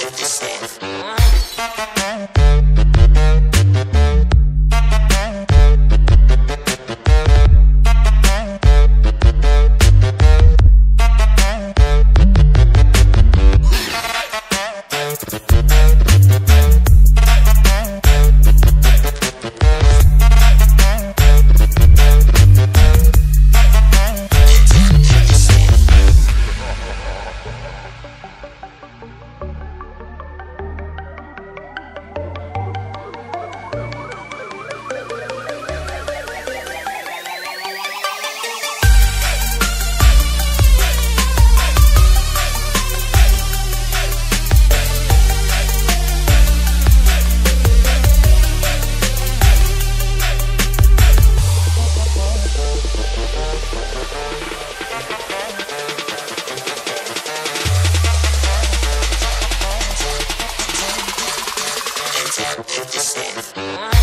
50 cent. Just this.